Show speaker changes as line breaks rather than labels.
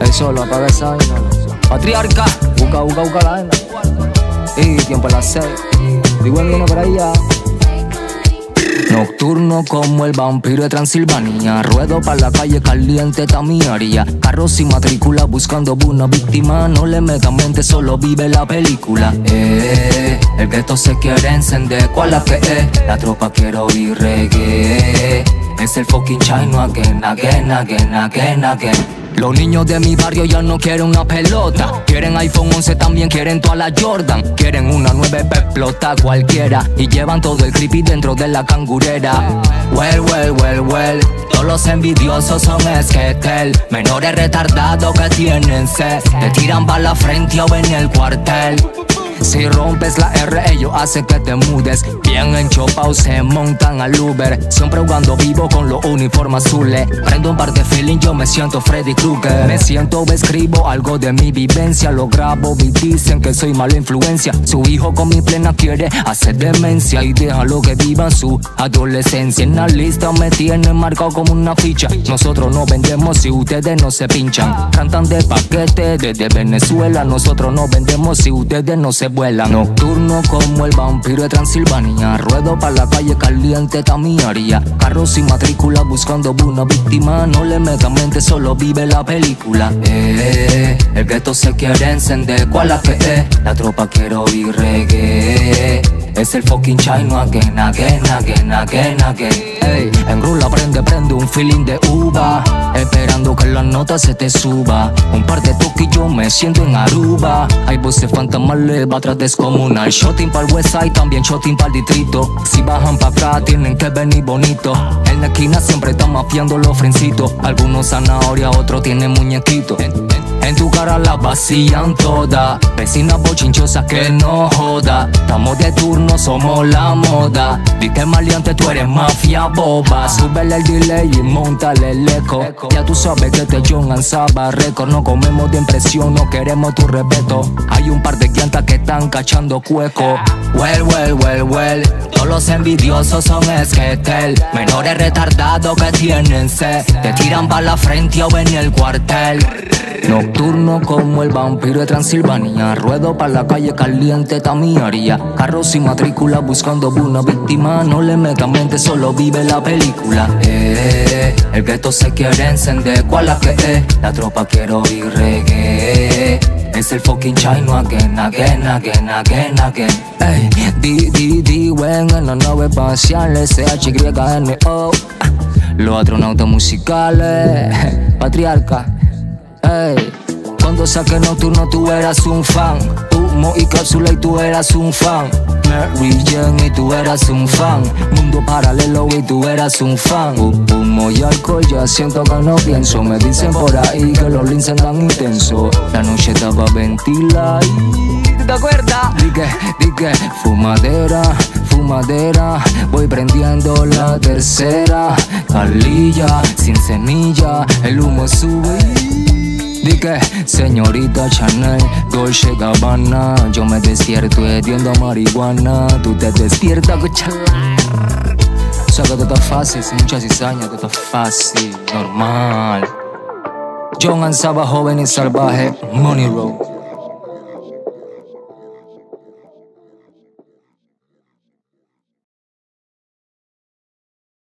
El solo apaga esa vaina. Patriarca, busca, busca, busca la vaina. Y tiempo a las seis. Digo, viene por ahí. Nocturno como el vampiro de Transilvania. Ruedo para la calle caliente, está mi área. Carros sin matrícula buscando una víctima. No le metan mente, solo vive la película. Eh, el gueto se quiere encender. ¿Cuál la que es? La tropa quiere oír reggae. Es el fucking chino again, again, again, again, again. Los niños de mi barrio ya no quieren una pelota. Quieren iPhone 11, también quieren toda la Jordan. Quieren una nueva explota cualquiera. Y llevan todo el creepy dentro de la cangurera. Well, well, well, well. Todos los envidiosos son esquetel. Menores retardados que tienen sed. Te tiran la frente o en el cuartel. Si rompes la R, ellos hacen que te mudes. Bien o se montan al Uber. Siempre jugando vivo con los uniformes azules. Prendo un par de feeling, yo me siento Freddy Krueger. Me siento, escribo algo de mi vivencia. Lo grabo y dicen que soy mala influencia. Su hijo con mi plena quiere hacer demencia y déjalo que viva su adolescencia. En la lista me tienen marcado como una ficha. Nosotros no vendemos si ustedes no se pinchan. Cantan de paquete desde Venezuela. Nosotros no vendemos si ustedes no se vuela. Nocturno como el vampiro de Transilvania. Ruedo para la calle caliente, está mi área. Carros sin matrícula buscando una víctima. No le metan mente, solo vive la película. Eh, el gueto se quiere encender. ¿Cuál la que es? La tropa quiero oír reggae. Es el fucking chino again, again, again, again, again. Ey, en rula prende, prende un feeling de uva. Esperando que la nota se te suba. Un par de toques y yo me siento en Aruba. Hay voces fantasmales, va atrás descomunal. Shotting para el west side, también shotting para el distrito. Si bajan pa' acá, tienen que venir bonito. En la esquina siempre están mafiando los frencitos. Algunos zanahoria, otros tienen muñequitos. En tu cara la vacían toda. Vecinas bochinchosas que no joda. Estamos de turno, somos la moda. Que maleante, tú eres mafia boba. Súbele el delay y montale el eco. Ya tú sabes que te John Ansaba récord. No comemos de impresión, no queremos tu respeto. Hay un par de llantas que están cachando cueco. Well, well, well, well. Todos los envidiosos son esquetel. Menores retardados que tienen sed. Te tiran para la frente o en el cuartel. Nocturno como el vampiro de Transilvania. Ruedo para la calle caliente, haría Carros sin matrícula buscando una víctima. No le metan mente, solo vive la película. Eh, el gueto se quiere encender. ¿Cuál la que es? La tropa quiero oír reggae. Es el fucking chino again, again, again, again, again. Ey, di, di, di, wen en la nave espacial, S-H-Y-N-O. Los astronautas musicales, patriarca. Ey, cuando saque nocturno tú eras un fan. Humo y cápsula y tú eras un fan. Mary Jane y tú eras un fan. Mundo paralelo y tú eras un fan. Humo y alcohol ya siento que no pienso. Me dicen por ahí que los links tan intensos. La noche estaba ventilada. ¿Te acuerdas? Dije, dije, fumadera, fumadera. Voy prendiendo la tercera. Calilla, sin semilla, el humo sube. Dije, señorita Chanel, Dolce Gabbana Yo me despierto hediondo marihuana Tú te despiertas con chalar O sea que todo está fácil, sin mucha cizaña Todo está fácil, normal. John Ansaba, joven y salvaje Money Road